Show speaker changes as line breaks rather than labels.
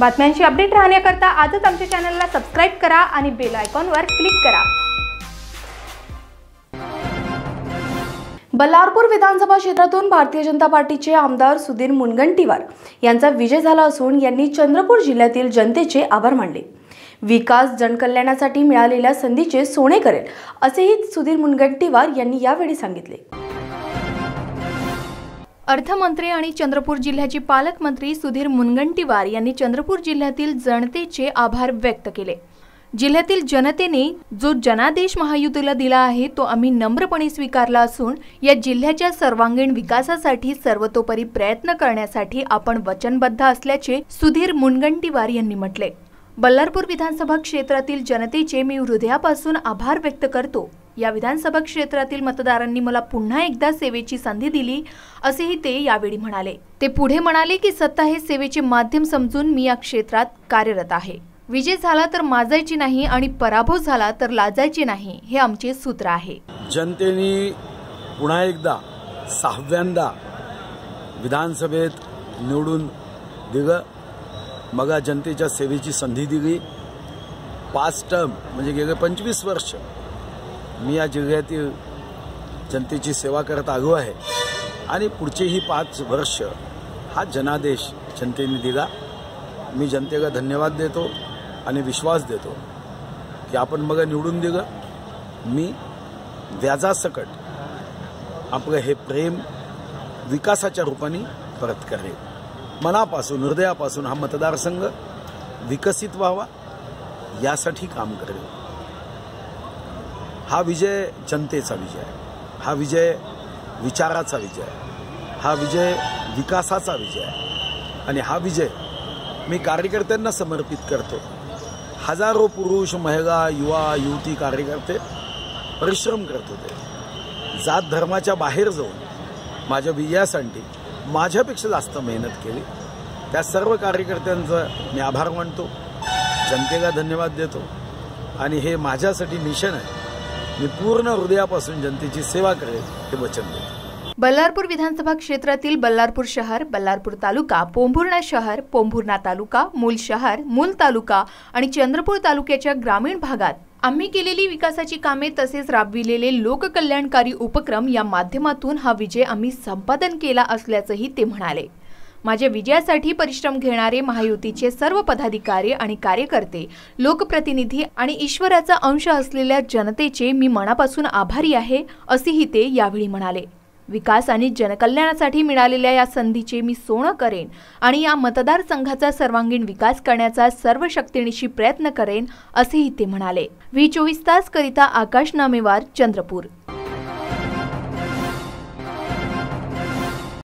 बातम्यांची अपडेट राहण्याकरता आजच आमच्या चॅनलला सबस्क्राईब करा आणि बेल आयकॉनवर क्लिक करा. बल्लारपूर विधानसभा क्षेत्रातून भारतीय जनता पार्टीचे आमदार सुधीर मुनगंटीवार यांचा विजय झाला असून यांनी चंद्रपूर जिल्ह्यातील जनतेचे आभार मानले. विकास जनकल्याणासाठी मिळालेल्या संधीचे सोने करेल असेही सुधीर मुनगंटीवार यांनी यावेळी सांगितले. अर्थमंत्री आणि चंद्रपूर जिल्ह्याचे पालकमंत्री सुधीर मुनगंटीवार यांनी चंद्रपूर जिल्ह्यातील जनतेचे आभार व्यक्त केले. जिल्ह्यातील जनतेने जो जनादेश महायुतीला दिला आहे तो आम्ही नम्रपणे स्वीकारला असून या जिल्ह्याच्या सर्वांगीण विकासासाठी सर्वतोपरी प्रयत्न करण्यासाठी आपण वचनबद्ध असल्याचे सुधीर मुनगंटीवार यांनी म्हटले. बल्लारपूर विधानसभा क्षेत्रातील जनतेचे मी हृदयापासून आभार व्यक्त करतो. या विधानसभा क्षेत्रातील मतदारांनी मला पुन्हा एकदा सेवेची संधी दिली असेही ते यावेळी म्हणाले. ते पुढे म्हणाले की सत्ता हे सेवेचे माध्यम समजून मी या क्षेत्रात कार्यरत आहे. विजय झाला तर माजायची नाही आणि पराभव झाला तर लाजायचे नाही हे आमचे सूत्र आहे.
जनतेने पुन्हा एकदा सहाव्यांदा विधानसभेत निवडून दिलं. मग जनतेच्या सेवेची संधी दिली. पाच टर्म म्हणजे गेले पंचवीस वर्ष. मी या जिल्ह्यातील जनतेची सेवा करत आलो आहे. आणि पुढचेही पाच वर्ष हा जनादेश जनतेने दिला मी जनतेला धन्यवाद देतो आणि विश्वास देतो की आपण मग निवडून दिलं. मी व्याजासकट आपलं हे प्रेम विकासाच्या रूपाने परत करेल मनापासून हृदयापासून हा मतदारसंघ विकसित व्हावा यासाठी काम करेल हा विजय जनतेचा विजय आहे. हा विजय विचाराचा विजय आहे. हा विजय विकासाचा विजय आहे. आणि हा विजय मी कार्यकर्त्यांना समर्पित करतो. हजारो पुरुष महिला युवा युवती कार्यकर्ते परिश्रम करत होते. जात धर्माच्या बाहेर जाऊन माझ्या विजयासाठी माझ्यापेक्षा जास्त मेहनत केली. त्या सर्व कार्यकर्त्यांचं मी आभार मानतो. जनतेला धन्यवाद देतो. आणि हे माझ्यासाठी मिशन आहे. मी पूर्ण हृदयापासून जनतेची सेवा करेल हे वचन देतो.
बल्लारपूर विधानसभा क्षेत्रातील बल्लारपूर शहर बल्लारपूर तालुका पोंभुर्णा शहर पोंभुर्णा तालुका मूल शहर मूल तालुका आणि चंद्रपूर तालुक्याच्या ग्रामीण भागात आम्ही केलेली विकासाची कामे तसेच राबविलेले लोककल्याणकारी उपक्रम या माध्यमातून हा विजय आम्ही संपादन केला असल्याचंही ते म्हणाले. माझ्या विजयासाठी परिश्रम घेणारे महायुतीचे सर्व पदाधिकारी आणि कार्यकर्ते लोकप्रतिनिधी आणि ईश्वराचा अंश असलेल्या जनतेचे मी मनापासून आभारी आहे असेही ते यावेळी म्हणाले. विकास आणि जनकल्याणासाठी मिळालेल्या या संधीचे मी सोनं करेन आणि या मतदारसंघाचा सर्वांगीण विकास करण्याचा सर्व शक्तीनिशी प्रयत्न करेन असेही ते म्हणाले. व्ही चोवीस तास करिता आकाश नामेवार चंद्रपूर.